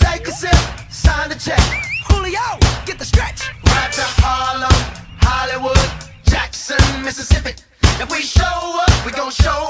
Take a sip, sign the check. Julio, get the stretch. Right to Harlem, Hollywood, Jackson, Mississippi. If we show up, we gon' show out.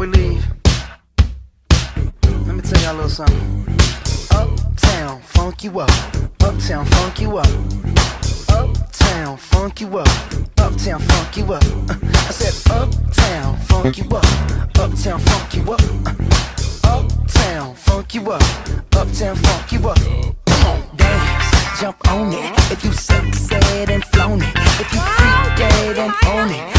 we leave, let me tell y'all a little something. Uptown, funk you up. Uptown, funk you up. Uptown, funk you up. Uptown, funk you up. Uh, I said, Uptown, funk you up. Uptown, funk you up. Uh, Uptown, funk you up. Uptown, funk you up. Come on, dance, jump on it. If you sexed and flown it. If you freak dead and own it.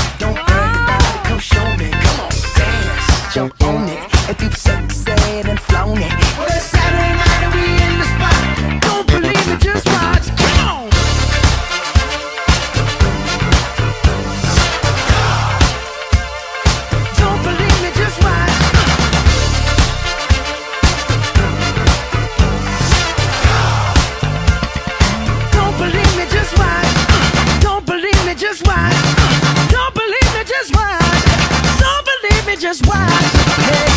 Let me just watch.